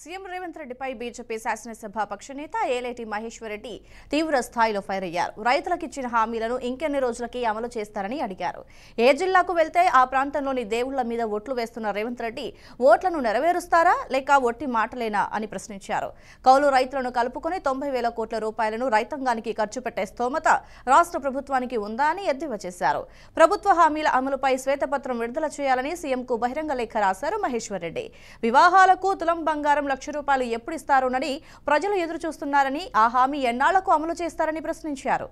CM Revanth రెడ్డిపై BJP శాసనసభ పక్షనేత ఏలేటి మహేశ్వరరెడ్డి తీవ్ర స్థాయిలో ఫైర్ అయ్యారు రైతులకు ఇచ్చిన హామీలను ఇంకెన్ని రోజులకి అమలు చేస్తారని అడిగారు. ఏ జిల్లాకు వెళ్తే ఆ ప్రాంతంలోని దేవుళ్ళ మీద ఓట్లు వేస్తున్న రేవంత్ రెడ్డి ఓట్లను నెరవేరుస్తారా లేక ఒట్టి మాటలేనా అని ప్రశ్నించారు. కౌలు రైతులను కలుపుకొని తొంభై వేల కోట్ల రూపాయలను రైతాంగానికి ఖర్చు పెట్టే స్తోమత రాష్ట్ర ప్రభుత్వానికి ఉందా అని ఎద్దేవా చేశారు. ప్రభుత్వ హామీల అమలుపై శ్వేతపత్రం విడుదల చేయాలని సీఎంకు బహిరంగ లేఖ రాశారు మహేశ్వరరెడ్డి. వివాహాలకు తులం బంగారం లక్ష రూపాయలు ఎప్పుడు ఇస్తారోనని ప్రజలు ఎదురు చూస్తున్నారని ఆ హామీ ఎన్నాళ్ళకు అమలు చేస్తారని ప్రశ్నించారు.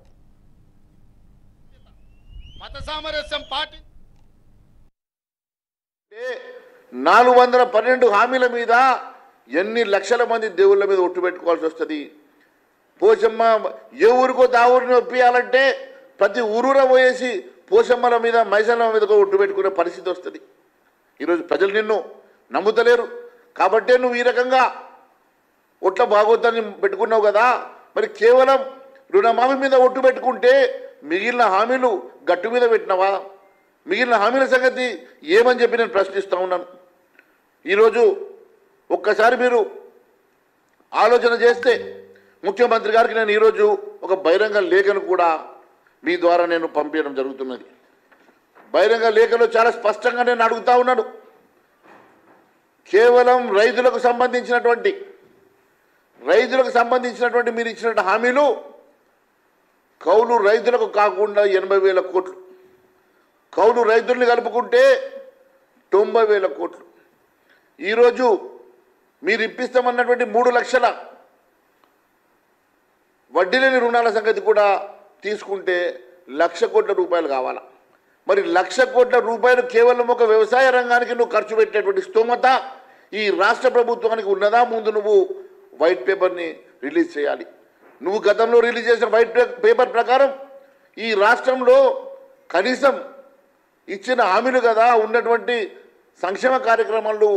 మత సామరస్యం పాటి నాలుగు వందల పన్నెండు హామీల మీద ఎన్ని లక్షల మంది దేవుళ్ళ మీద ఒట్టు పెట్టుకోవాల్సి వస్తుంది? పోషమ్మ ఏ ఊరికో దా ఊరిని ఒప్పియాలంటే ప్రతి ఊరూర పోయేసి పోషమ్మల మీద మైసమ్మ మీద ఒట్టు పెట్టుకునే పరిస్థితి వస్తుంది. ఈరోజు ప్రజలు నిన్ను నమ్ముతలేరు. కాబట్టే నువ్వు ఈ రకంగా ఒట్ల బాగోద్దని పెట్టుకున్నావు కదా మరి కేవలం రుణమాఫీ మీద ఒట్టు పెట్టుకుంటే మిగిలిన హామీలు గట్టు మీద పెట్టినవా? మిగిలిన హామీల సంగతి ఏమని చెప్పి నేను ప్రశ్నిస్తూ ఉన్నాను. ఈరోజు ఒక్కసారి మీరు ఆలోచన చేస్తే ముఖ్యమంత్రి గారికి నేను ఈరోజు ఒక బహిరంగ లేఖను కూడా మీ ద్వారా నేను పంపించడం జరుగుతున్నది. బహిరంగ లేఖలో చాలా స్పష్టంగా నేను అడుగుతా ఉన్నాను. కేవలం రైతులకు సంబంధించినటువంటి రైతులకు సంబంధించినటువంటి మీరు ఇచ్చినటువంటి హామీలు కౌలు రైతులకు కాకుండా ఎనభై వేల కోట్లు. కౌలు రైతుల్ని కలుపుకుంటే తొంభై వేల కోట్లు. ఈరోజు మీరు ఇప్పిస్తామన్నటువంటి మూడు లక్షల వడ్డీ లేని రుణాల సంగతి కూడా తీసుకుంటే లక్ష కోట్ల రూపాయలు కావాలా? మరి లక్ష కోట్ల రూపాయలు కేవలం ఒక వ్యవసాయ రంగానికి నువ్వు ఖర్చు పెట్టేటువంటి స్తోమత ఈ రాష్ట్ర ప్రభుత్వానికి ఉన్నదా? ముందు నువ్వు వైట్ పేపర్ని రిలీజ్ చేయాలి. నువ్వు గతంలో రిలీజ్ చేసిన వైట్ పే- పేపర్ ప్రకారం ఈ రాష్ట్రంలో కనీసం ఇచ్చిన హామీలు కదా ఉన్నటువంటి సంక్షేమ కార్యక్రమాలు